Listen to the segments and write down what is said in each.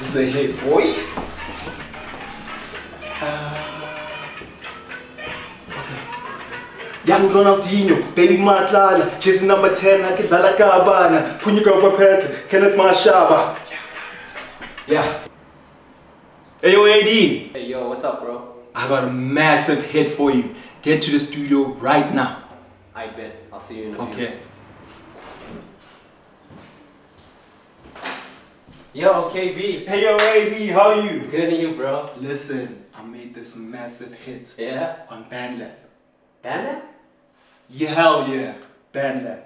This is a hit, boy. Uh, Young Ronaldinho, Baby Matlala, jersey number 10, akidlala kabana, Phunyuka kwaphethe, Kenneth Mashaba. Yeah. Hey yo AD, Hey yo, what's up, bro? I got a massive hit for you. Get to the studio right now. I bet. I'll see you in a few. Okay. Yo, KB. Hey yo AD, how are you? Good and you, bro. Listen, I made this massive hit Yeah? on BandLab. Panda? Yeah, hell yeah, BandLab.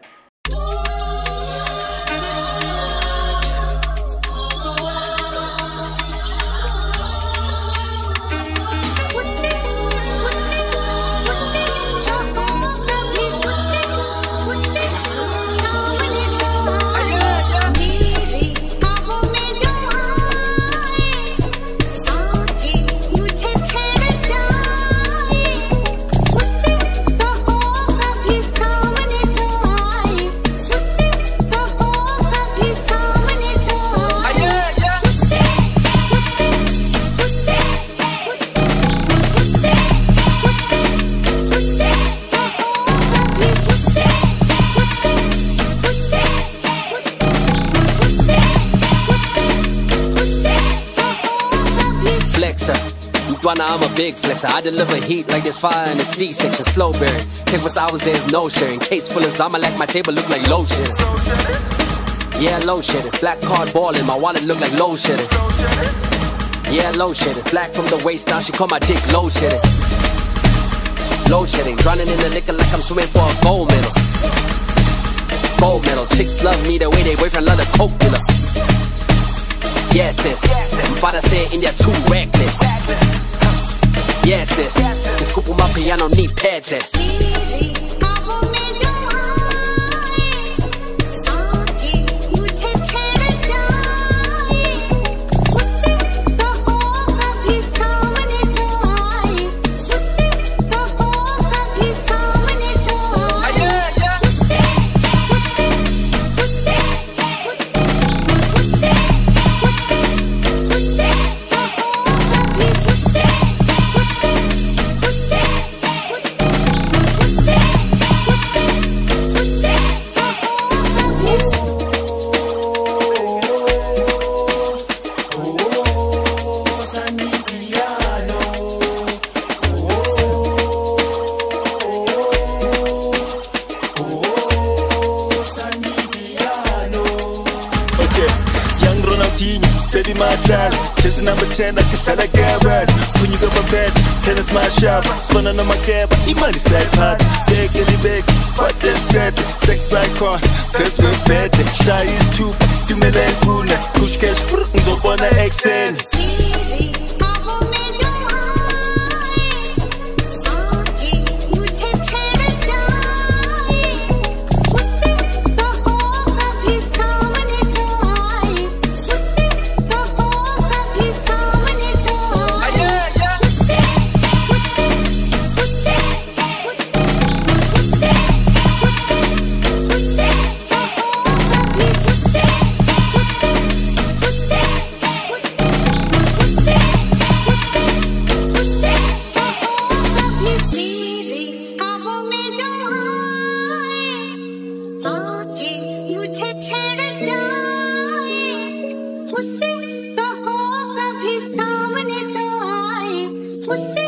Mtwana, I'm a big flexer. I deliver heat like there's fire in the C-section. Slow berry. Take what's ours, there's no sharing. Case full of Zama like my table look like shit. Yeah, shit. Black card balling, my wallet look like low shit. Yeah, shit. Black from the waist down, she call my dick low shit. Load shedding, drowning in the liquor like I'm swimming for a gold medal. Gold medal, chicks love me the way they boyfriend love the coke dealer. Yes, sis. Father said in there too reckless. Yes, sis. The scoop on my piano need pads Ronaldinho, baby Matlala, jersey number 10, akidlala garage, Phunyuka kwaphethe, Kenneth Mashaba, sifana nomakeba, imali sayiphatha, bekeli beki, but then set, sex icon, cause we're better, shy is two, dumela enkuna, kush cash, brr, ngizobona ekseni. você